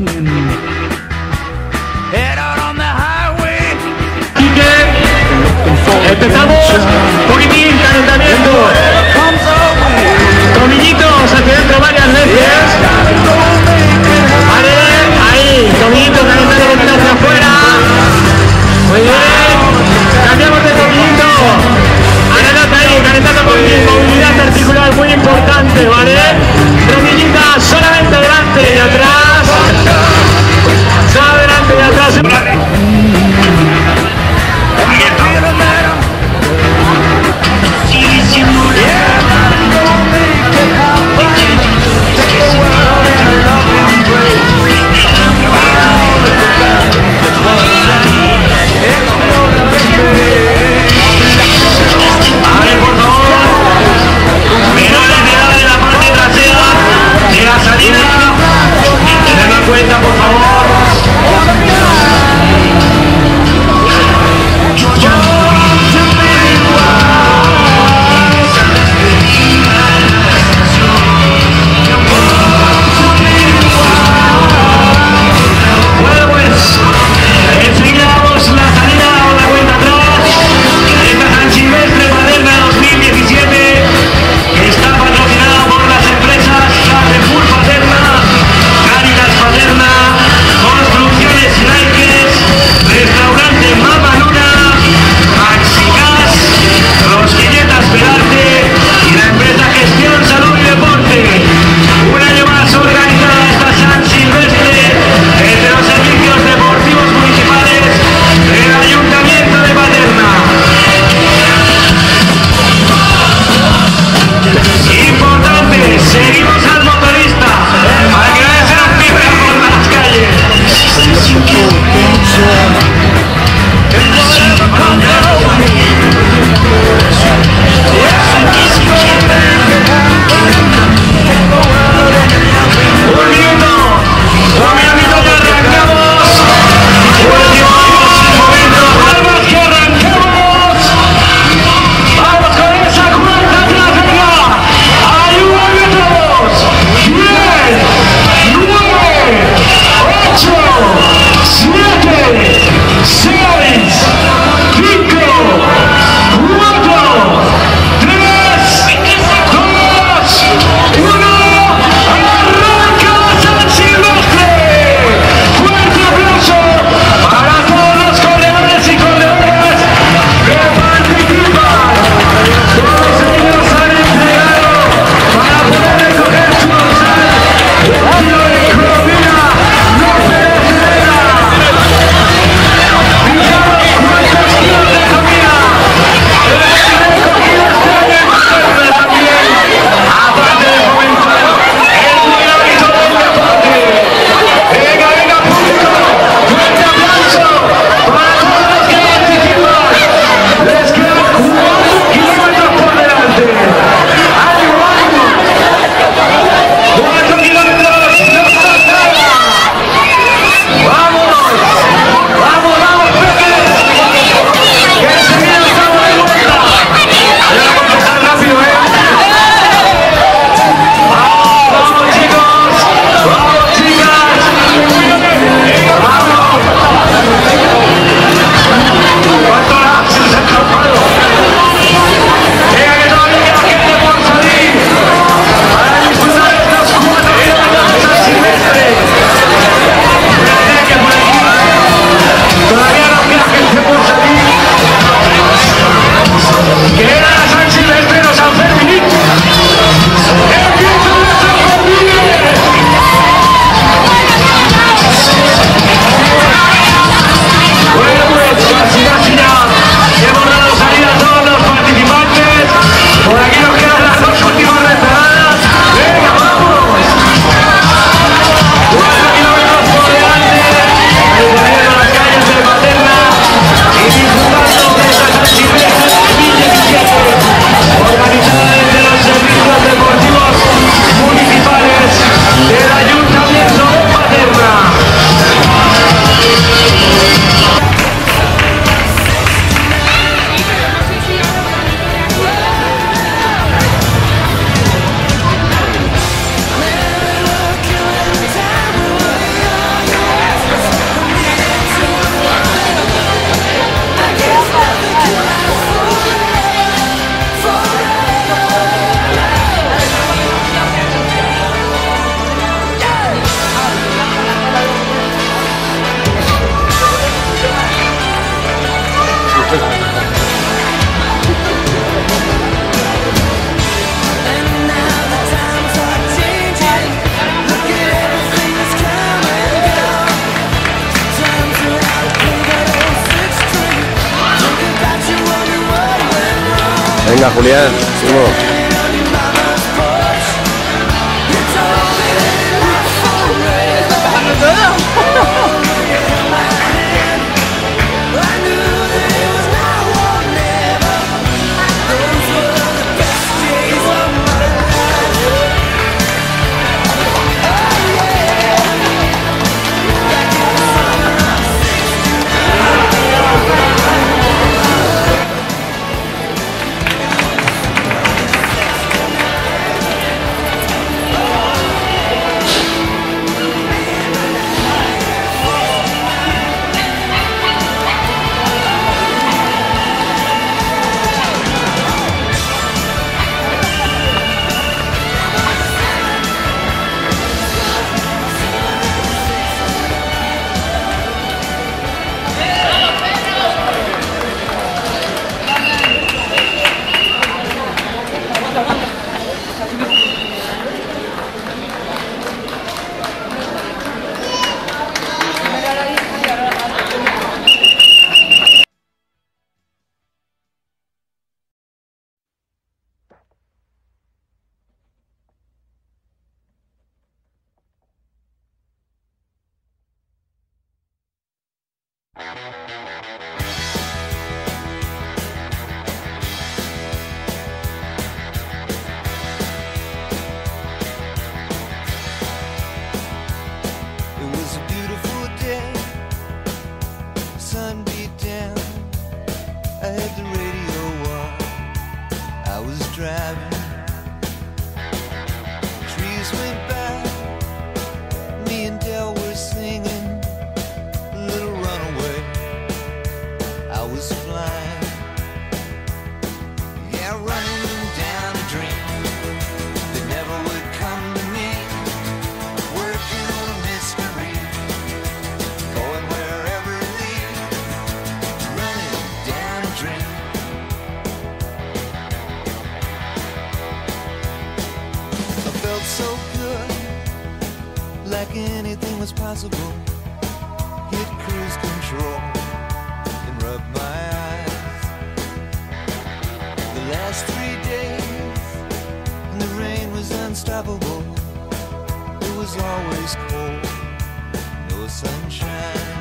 morning. Head empezamos poquitín calentamiento. Tomillitos hacia dentro varias veces. Venga, Julián, sigo. Driving. Trees went by. Possible. Hit cruise control and rub my eyes. The last three days, and the rain was unstoppable. It was always cold, no sunshine.